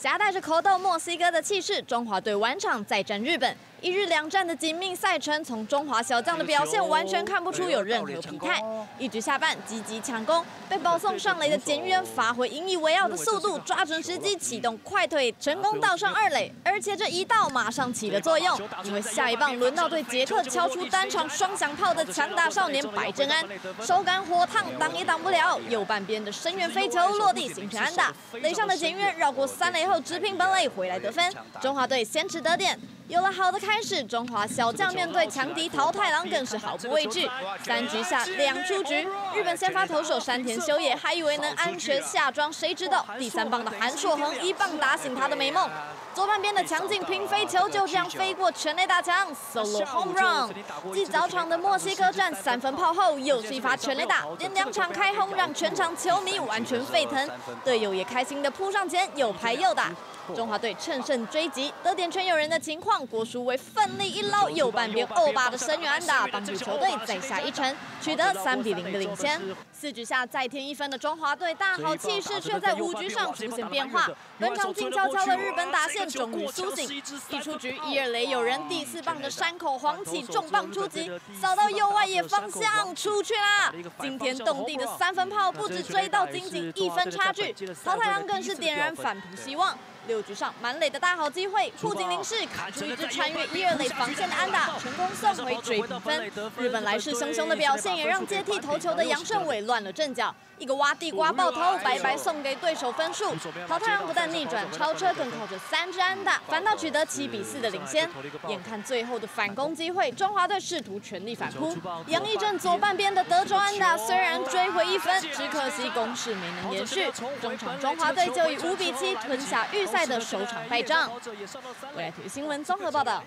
夹带着口斗墨西哥的气势，中华队晚场再战日本。一日两战的紧密赛程，从中华小将的表现完全看不出有任何疲态。一局下半积极抢攻，被保送上垒的简渊发挥引以为傲的速度，抓准时机启动快腿，成功倒上二垒。而且这一倒马上起了作用，因为下一棒轮到对杰克敲出单场双响炮的强大少年白正安，手感火烫，挡也挡不了。右半边的深远飞球落地形成安打，垒上的简渊绕过三垒后直拼本垒回来得分，中华队先持得点。有了好的开始，中华小将面对强敌桃太郎更是毫不畏惧。三局下两出局，日本先发投手山田修也还以为能安全下庄，谁知道第三棒的韩硕恒一棒打醒他的美梦。左半边的强劲平飞球就这样飞过全垒大墙，solo home run。继早场的墨西哥站三分炮后，又是一发全垒打，连两场开轰，让全场球迷完全沸腾。队友也开心的扑上前，又拍又打。中华队乘胜追击，得点圈有人的情况，郭书为奋力一捞，右半边欧巴的深远安打，帮助球队再下一城，取得三比零的领先。四局下再添一分的中华队大好气势，却在五局上出现变化。本场静悄悄的日本打线终于苏醒，一出局一二垒有人，第四棒的山口黄启重磅出击，扫到右外野方向出去啦！惊天动地的三分炮，不止追到仅仅一分差距，桃太郎更是点燃反扑希望。六局上满垒的大好机会，不仅林是卡出一支穿越一二垒防线的安打，成功送回追平分。日本来势汹汹的表现，也让接替投球的杨胜伟乱了阵脚。一个挖地瓜爆头，白白送给对手分数。桃太郎不但逆转超车，更靠着三支安打，反倒取得七比四的领先。眼看最后的反攻机会，中华队试图全力反扑。杨义正左半边的德州安打虽然追回一分，只可惜攻势没能延续。中场中华队就以五比七吞下预赛的首场败仗。未来体育新闻综合报道。